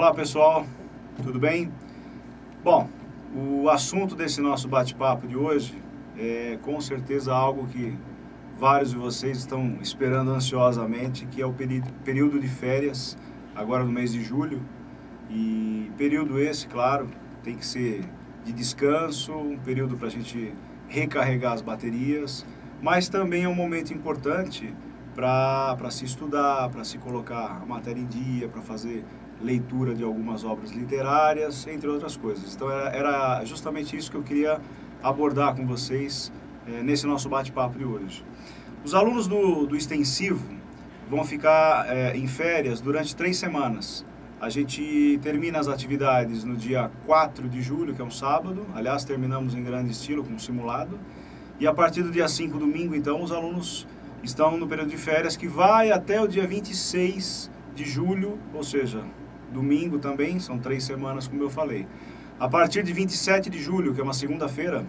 Olá pessoal, tudo bem? Bom, o assunto desse nosso bate-papo de hoje é com certeza algo que vários de vocês estão esperando ansiosamente, que é o período de férias, agora no mês de julho. E período esse, claro, tem que ser de descanso, um período para a gente recarregar as baterias, mas também é um momento importante para se estudar, para se colocar a matéria em dia, para fazer leitura de algumas obras literárias, entre outras coisas. Então era, era justamente isso que eu queria abordar com vocês é, nesse nosso bate-papo de hoje. Os alunos do, do extensivo vão ficar é, em férias durante três semanas. A gente termina as atividades no dia 4 de julho, que é um sábado. Aliás, terminamos em grande estilo, com um simulado. E a partir do dia 5, domingo, então, os alunos estão no período de férias que vai até o dia 26 de julho, ou seja, domingo também, são três semanas, como eu falei. A partir de 27 de julho, que é uma segunda-feira,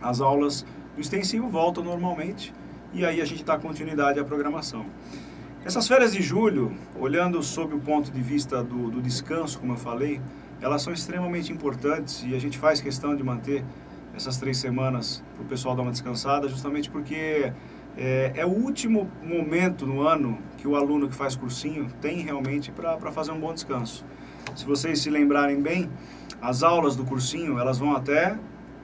as aulas do extensivo voltam normalmente e aí a gente dá continuidade à programação. Essas férias de julho, olhando sob o ponto de vista do, do descanso, como eu falei, elas são extremamente importantes e a gente faz questão de manter essas três semanas para o pessoal dar uma descansada, justamente porque é, é, o último momento no ano que o aluno que faz cursinho tem realmente para fazer um bom descanso. Se vocês se lembrarem bem, as aulas do cursinho elas vão até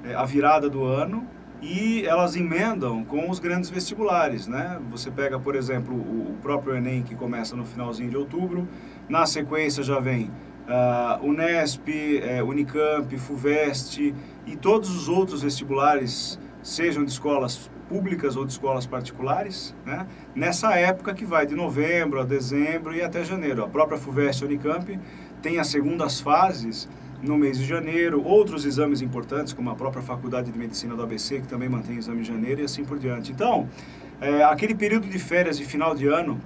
é, a virada do ano e elas emendam com os grandes vestibulares, né? Você pega, por exemplo, o, próprio Enem que começa no finalzinho de outubro, na sequência já vem uh, Unesp, uh, Unicamp, Fuvest e todos os outros vestibulares, sejam de escolas públicas ou de escolas particulares, né? Nessa época que vai de novembro a dezembro e até janeiro. A própria Fuvest Unicamp tem as segundas fases no mês de janeiro, outros exames importantes, como a própria Faculdade de Medicina do ABC, que também mantém exame em janeiro e assim por diante. Então, é, aquele período de férias de final de ano,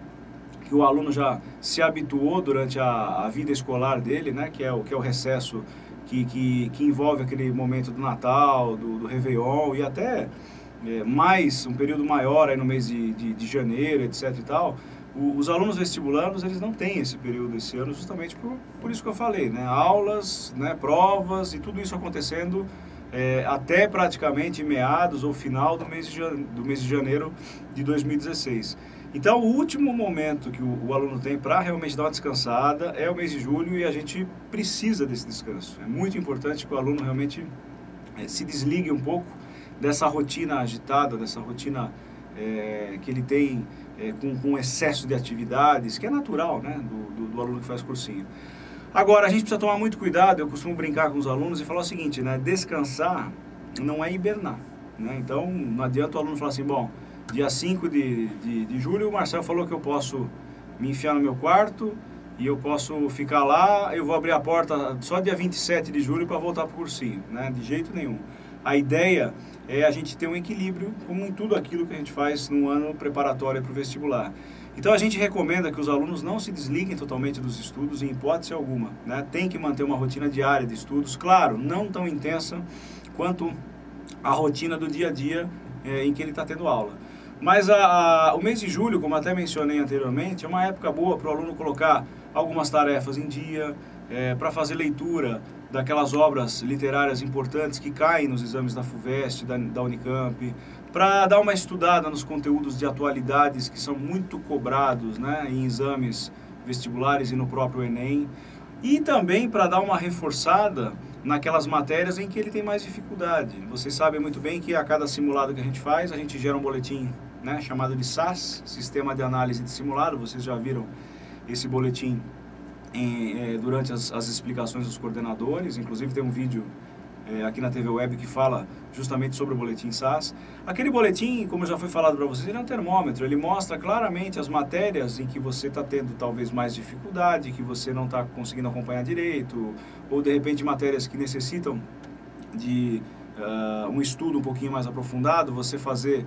que o aluno já se habituou durante a, a vida escolar dele, né, que, é o, que é o recesso que, que, que envolve aquele momento do Natal, do, do Réveillon e até é, mais, um período maior aí no mês de, de, de janeiro, etc e tal, os alunos vestibulandos, eles não têm esse período esse ano, justamente por, por isso que eu falei, né? Aulas, né? provas e tudo isso acontecendo é, até praticamente meados ou final do mês, de, do mês de janeiro de 2016. Então, o último momento que o, o aluno tem para realmente dar uma descansada é o mês de julho e a gente precisa desse descanso. É muito importante que o aluno realmente é, se desligue um pouco dessa rotina agitada, dessa rotina é, que ele tem é, com, com excesso de atividades, que é natural né, do, do, do, aluno que faz cursinho. Agora, a gente precisa tomar muito cuidado, eu costumo brincar com os alunos e falar o seguinte, né, descansar não é hibernar. Né? Então, não adianta o aluno falar assim, bom, dia 5 de, de, de julho o Marcelo falou que eu posso me enfiar no meu quarto e eu posso ficar lá, eu vou abrir a porta só dia 27 de julho para voltar para o cursinho, né? de jeito nenhum. A ideia é a gente ter um equilíbrio, como em tudo aquilo que a gente faz no ano preparatório para o vestibular. Então a gente recomenda que os alunos não se desliguem totalmente dos estudos em hipótese alguma. Né? Tem que manter uma rotina diária de estudos, claro, não tão intensa quanto a rotina do dia a dia é, em que ele está tendo aula. Mas a, a, o mês de julho, como até mencionei anteriormente, é uma época boa para o aluno colocar algumas tarefas em dia, é, para fazer leitura daquelas obras literárias importantes que caem nos exames da FUVEST, da, da Unicamp, para dar uma estudada nos conteúdos de atualidades que são muito cobrados né, em exames vestibulares e no próprio Enem, e também para dar uma reforçada naquelas matérias em que ele tem mais dificuldade. Vocês sabem muito bem que a cada simulado que a gente faz, a gente gera um boletim né, chamado de SAS, Sistema de Análise de Simulado, vocês já viram esse boletim em, é, durante as, as, explicações dos coordenadores, inclusive tem um vídeo é, aqui na TV Web que fala justamente sobre o boletim SAS. Aquele boletim, como já foi falado para vocês, ele é um termômetro, ele mostra claramente as matérias em que você está tendo talvez mais dificuldade, que você não está conseguindo acompanhar direito, ou de repente matérias que necessitam de uh, um estudo um pouquinho mais aprofundado, você fazer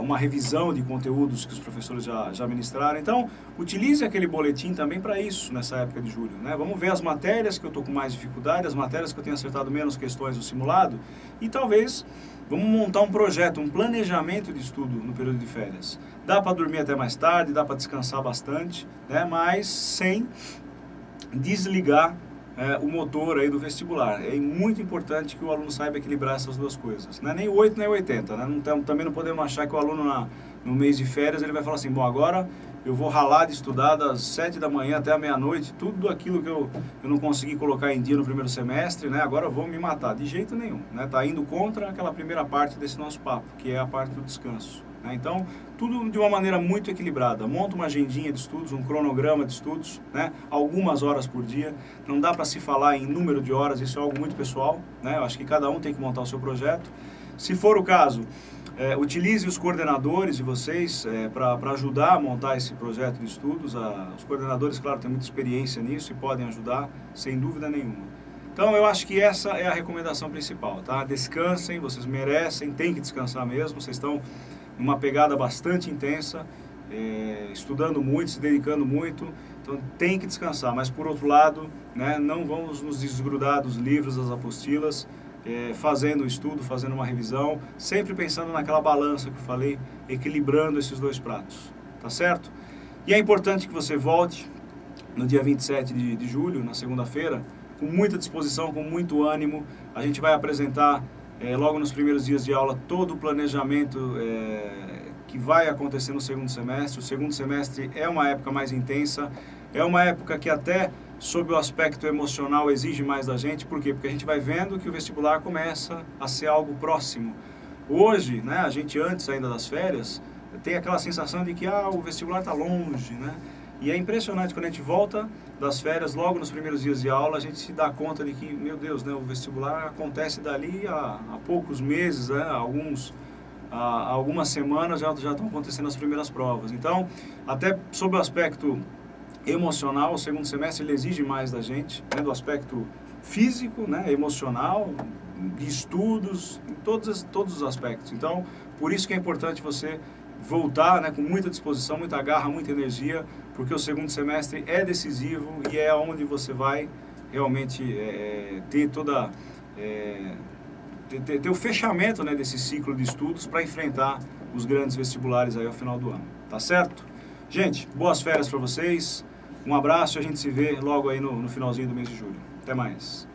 uma revisão de conteúdos que os professores já, já ministraram. Então, utilize aquele boletim também para isso nessa época de julho. Né? Vamos ver as matérias que eu estou com mais dificuldade, as matérias que eu tenho acertado menos questões no simulado e talvez vamos montar um projeto, um planejamento de estudo no período de férias. Dá para dormir até mais tarde, dá para descansar bastante, né? mas sem desligar é, o motor aí do vestibular. É muito importante que o aluno saiba equilibrar essas duas coisas. Não é nem 8 nem 80, né? Não tem, também não podemos achar que o aluno na, no mês de férias ele vai falar assim, bom, agora eu vou ralar de estudar das 7 da manhã até a meia-noite, tudo aquilo que eu, eu não consegui colocar em dia no primeiro semestre, né? Agora eu vou me matar. De jeito nenhum, né? Tá indo contra aquela primeira parte desse nosso papo, que é a parte do descanso. Né? Então, tudo de uma maneira muito equilibrada. Monta uma agendinha de estudos, um cronograma de estudos, né? algumas horas por dia. Não dá para se falar em número de horas, isso é algo muito pessoal. Né? Eu acho que cada um tem que montar o seu projeto. Se for o caso, é, utilize os coordenadores de vocês é, para ajudar a montar esse projeto de estudos. A, os coordenadores, claro, têm muita experiência nisso e podem ajudar, sem dúvida nenhuma. Então, eu acho que essa é a recomendação principal, tá? Descansem, vocês merecem, tem que descansar mesmo. Vocês estão numa pegada bastante intensa, é, estudando muito, se dedicando muito. Então, tem que descansar. Mas, por outro lado, né, não vamos nos desgrudar dos livros, das apostilas é, fazendo o estudo, fazendo uma revisão, sempre pensando naquela balança que eu falei, equilibrando esses dois pratos, tá certo? E é importante que você volte no dia 27 de, de julho, na segunda-feira, com muita disposição, com muito ânimo. A gente vai apresentar é, logo nos primeiros dias de aula todo o planejamento é, que vai acontecer no segundo semestre. O segundo semestre é uma época mais intensa, é uma época que até sob o aspecto emocional exige mais da gente, por quê? Porque a gente vai vendo que o vestibular começa a ser algo próximo. Hoje, né, a gente antes ainda das férias, tem aquela sensação de que ah, o vestibular está longe, né? E é impressionante quando a gente volta das férias, logo nos primeiros dias de aula, a gente se dá conta de que, meu Deus, né, o vestibular acontece dali a, a poucos meses, né, alguns, a, algumas semanas já, já estão acontecendo as primeiras provas. Então, até sob o aspecto emocional, o segundo semestre ele exige mais da gente, né, do aspecto físico, né, emocional, de estudos, em todos, todos os aspectos. Então, por isso que é importante você voltar né, com muita disposição, muita garra, muita energia, porque o segundo semestre é decisivo e é onde você vai realmente é, ter toda... É, ter, ter, o fechamento né, desse ciclo de estudos para enfrentar os grandes vestibulares aí ao final do ano. Tá certo? Gente, boas férias para vocês. Um abraço e a gente se vê logo aí no, no finalzinho do mês de julho. Até mais.